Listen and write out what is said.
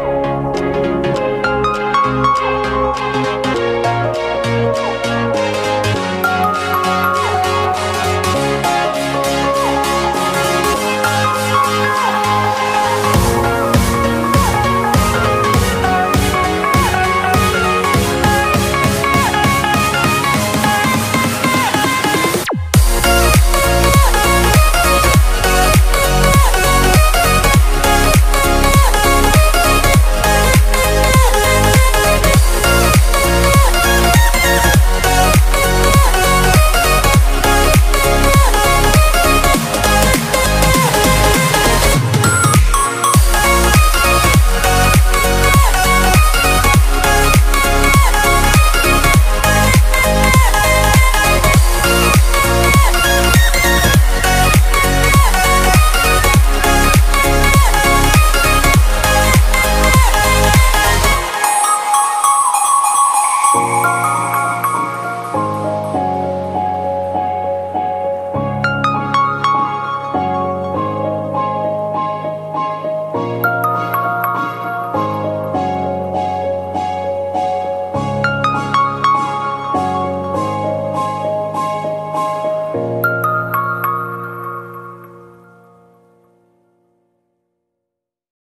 Música